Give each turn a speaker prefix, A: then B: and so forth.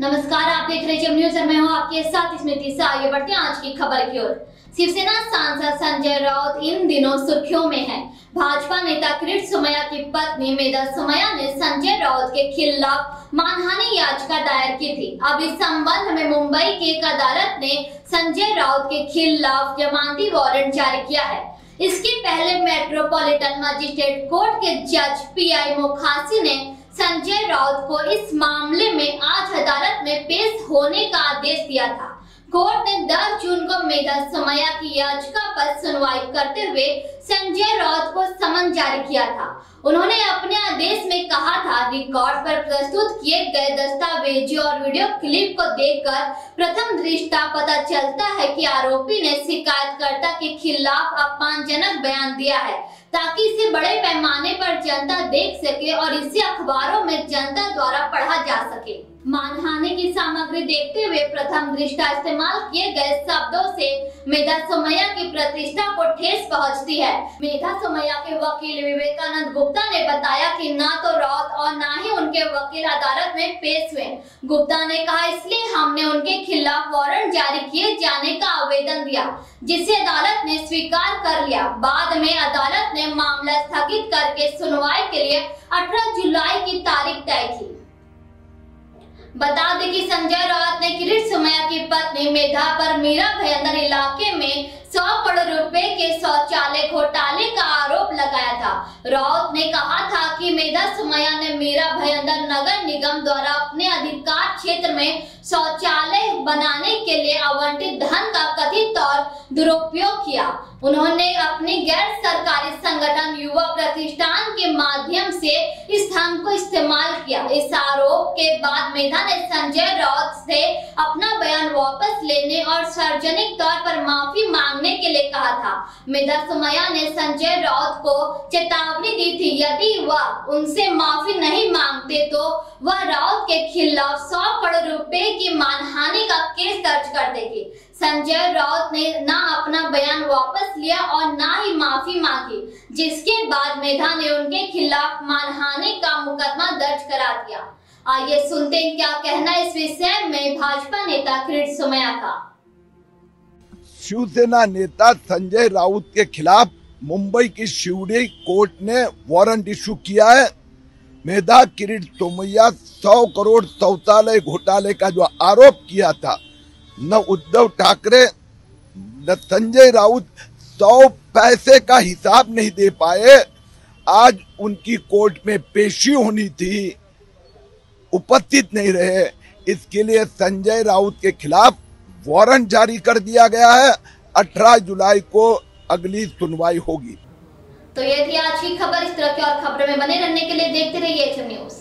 A: नमस्कार, आप देख रहे हैं न्यूज़ और मैं हूँ आपके साथ स्मृति से। आगे बढ़ते हैं आज की खबर की ओर। शिवसेना सांसद संजय राउत इन दिनों सुर्खियों में है। भाजपा नेता किरीट सुमैया की पत्नी मेधा सुमैया ने संजय राउत के खिलाफ मानहानि याचिका दायर की थी। अब इस संबंध में मुंबई की एक अदालत ने संजय राउत के खिलाफ जमानती वारंट जारी किया है। इसके पहले मेट्रोपॉलिटन मजिस्ट्रेट कोर्ट के जज पीआई मोखासी ने संजय राउत को इस मामले में आज अदालत में पेश होने का आदेश दिया था। कोर्ट ने 10 जून को मेधा समया की याचिका पर सुनवाई करते हुए संजय राउत को समन जारी किया था। उन्होंने अपने आदेश में कहा था रिकॉर्ड पर प्रस्तुत किए गए दस्तावेज़ और वीडियो क्लिप को देखकर प्रथम दृष्टा पता चलता है कि आरोपी ने शिकायतकर्ता के खिलाफ अपमानजनक बयान दिया है, ताकि इसे बड़े पैमाने पर जनता देख सके और इसे अखबारों में जनता द्वारा पढ़ा जा सके। मानहानि की सामग्री देखते हुए प्रथम दृष्टा इस्तेमाल किए गए शब्दों से मेधा सोमैया की प्रतिष्ठा को ठेस पहुँचती है। मेधा सोमैया के वकील विवेकानंद गुप्ता ने बताया कि न तो राउत और न ही उनके वकील अदालत में पेश हुए। गुप्ता ने कहा, इसलिए हमने उनके खिलाफ वारंट जारी किए जाने का आवेदन दिया, जिसे अदालत ने स्वीकार कर लिया। बाद में अदालत ने मामला स्थगित करके सुनवाई के लिए 18 जुलाई की तारीख तय की। बता दें कि संजय रावत ने किरीट सुमैया की पत्नी मेधा पर मीरा भयंदर इलाके में 100 करोड़ रुपए के शौचालय घोटाले का आरोप लगाया था। राउत ने कहा था कि मेधा सुमैया ने मीरा भयंदर नगर निगम द्वारा अपने अधिकार क्षेत्र में शौचालय बनाने के लिए आवंटित धन का कथित तौर दुरुपयोग किया। उन्होंने अपने गैर सरकारी संगठन युवा प्रतिष्ठान के माध्यम से इस धन को इस्तेमाल किया। इस आरोप के बाद मेधा ने संजय राउत से अपना बयान वापस लेने और सार्वजनिक तौर पर माफ़ी मांगने के लिए कहा था। मेधा सुमैया ने संजय राउत को चेतावनी दी थी, यदि वह उनसे माफ़ी नहीं मांगते तो वह राउत के खिलाफ सौ करोड़ रुपए की मानहानि का केस दर्ज कर देगी। संजय राउत ने न अपना बयान वापस लिया और न ही माफ़ी मांगी, जिसके बाद मेधा ने उनके खिलाफ मानहानि का मुकदमा दर्ज करा दिया। आइए सुनते हैं क्या कहना इस विषय में भाजपा नेता किरीट सुमैया का।
B: शिवसेना नेता संजय राउत के खिलाफ मुंबई की शिवड़ी कोर्ट ने वारंट इशू किया है। मेधा किरीट सोमैया सौ करोड़ शौचालय घोटाले का जो आरोप किया था न उद्धव ठाकरे, न संजय राउत सौ पैसे का हिसाब नहीं दे पाए। आज उनकी कोर्ट में पेशी होनी थी। उपस्थित नहीं रहे। इसके लिए संजय राउत के खिलाफ वारंट जारी कर दिया गया है। 18 जुलाई को अगली सुनवाई होगी।
A: तो ये थी आज की खबर इस तरह की और खबरों में बने रहने के लिए देखते रहिए न्यूज़